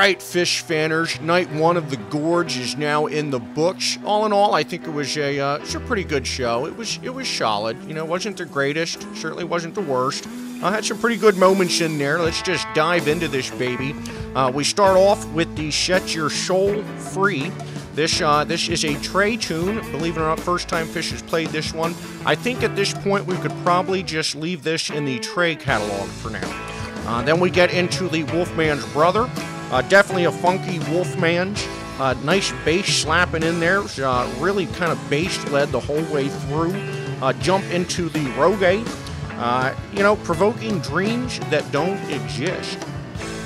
right, Phish fanners. Night one of the Gorge is now in the books. All in all, I think it was a uh, it's a pretty good show. It was it was solid. You know, wasn't the greatest. Certainly wasn't the worst. I had some pretty good moments in there. Let's just dive into this baby. Uh, we start off with the Set Your Soul Free. This uh, this is a Trey tune. Believe it or not, first time Phish has played this one. I think at this point we could probably just leave this in the Trey catalog for now. Uh, then we get into the Wolfman's brother. Uh, definitely a funky Wolfman's. Uh, nice bass slapping in there. Uh, really kind of bass led the whole way through. Uh, jump into the Rogue. Uh, you know, provoking dreams that don't exist.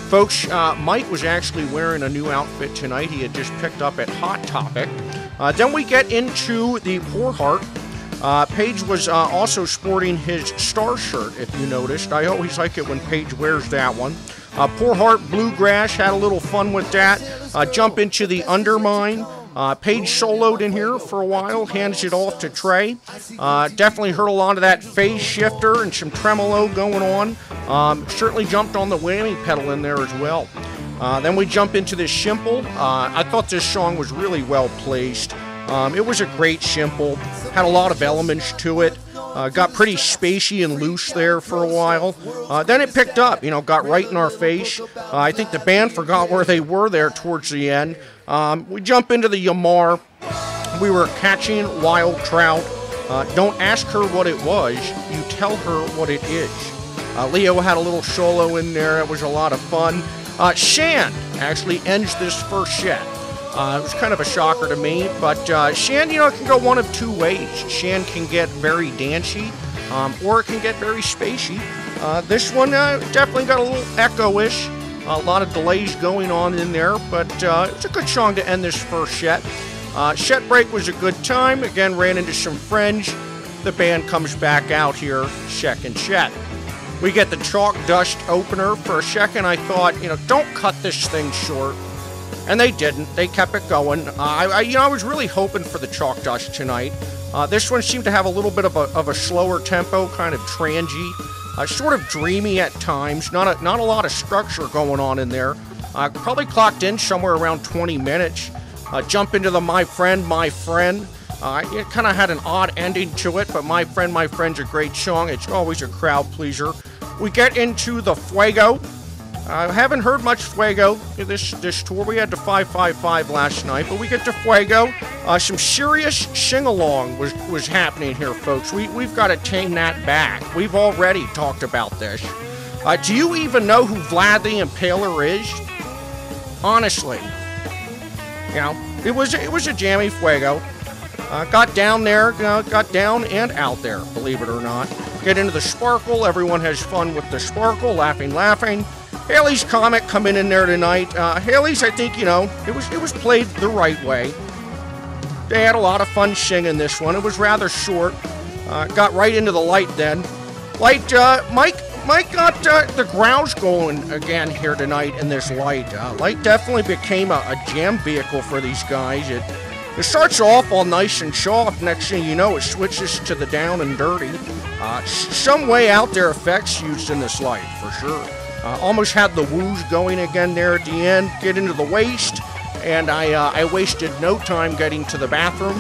Folks, Mike was actually wearing a new outfit tonight. He had just picked up at Hot Topic. then we get into the Poor Heart. Uh, Page was uh, also sporting his star shirt, if you noticed. I always like it when Page wears that one. Uh, Poor Heart Bluegrass had a little fun with that. Uh, jump into the Undermind. Uh, Page soloed in here for a while, hands it off to Trey. Uh, definitely heard a lot of that phase shifter and some tremolo going on. Um, certainly jumped on the whammy pedal in there as well. Uh, then we jump into this Shimple. Uh, I thought this song was really well placed. Um, it was a great shimple, had a lot of elements to it. Uh, got pretty spacey and loose there for a while. Uh, then it picked up, you know, got right in our face. Uh, I think the band forgot where they were there towards the end. Um, we jump into the Yamar. We were catching wild trout. Uh, don't ask her what it was, you tell her what it is. Uh, Leo had a little solo in there, it was a lot of fun. Uh, Shan actually ends this first set. Uh, it was kind of a shocker to me, but uh, Shan, you know, it can go one of two ways. Shan can get very dancey, um, or it can get very spacey. Uh, this one uh, definitely got a little echo-ish, a lot of delays going on in there, but uh, it's a good song to end this first set. Uh, set break was a good time. Again, ran into some fringe. The band comes back out here, Shek and Shet. We get the chalk dust opener. For a second, I thought, you know, don't cut this thing short and they didn't. They kept it going. Uh, I, I, you know, I was really hoping for the chalk dust tonight. Uh, this one seemed to have a little bit of a, of a slower tempo, kind of trangy, uh, sort of dreamy at times. Not a, not a lot of structure going on in there. Uh, probably clocked in somewhere around 20 minutes. Uh, jump into the My Friend, My Friend. It kind of had an odd ending to it, but My Friend, My Friend's a great song. It's always a crowd pleaser. We get into the Fuego. I haven't heard much Fuego this this tour. We had to 555 last night, but we get to Fuego. Uh, some serious sing along was was happening here, folks. We we've got to tame that back. We've already talked about this. Uh, do you even know who Vlad the Impaler is? Honestly, you know, it was it was a jammy Fuego. Uh, got down there, uh, got down and out there, believe it or not. Get into the sparkle. Everyone has fun with the sparkle, laughing, laughing. Halley's Comet coming in there tonight. Uh, Halley's, I think, you know, it was it was played the right way. They had a lot of fun singing this one. It was rather short. Uh, got right into the light then. Light, uh, Mike, Mike got uh, the grounds going again here tonight in this light. Uh, light definitely became a, a, jam vehicle for these guys. It, it starts off all nice and soft. Next thing you know, it switches to the down and dirty. Uh, some way out there effects used in this light, for sure. Uh, almost had the woos going again there at the end. Get into the waste, and I, uh, I wasted no time getting to the bathroom.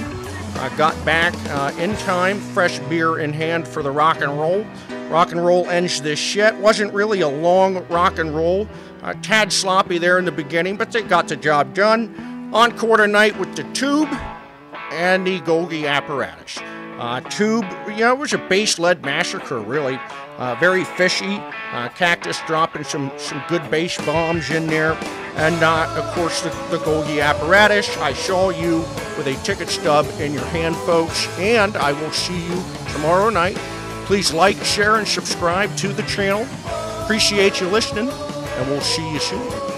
I got back uh, in time, fresh beer in hand for the rock and roll. Rock and roll ends this shit. Wasn't really a long rock and roll. A tad sloppy there in the beginning, but they got the job done. Encore tonight with the tube and the Golgi apparatus. Uh, tube, you know, it was a bass led massacre, really. Uh, very fishy. Uh, Cactus dropping some, some good base bombs in there. And uh, of course, the, the Golgi apparatus. I saw you with a ticket stub in your hand, folks. And I will see you tomorrow night. Please like, share, and subscribe to the channel. Appreciate you listening, and we'll see you soon.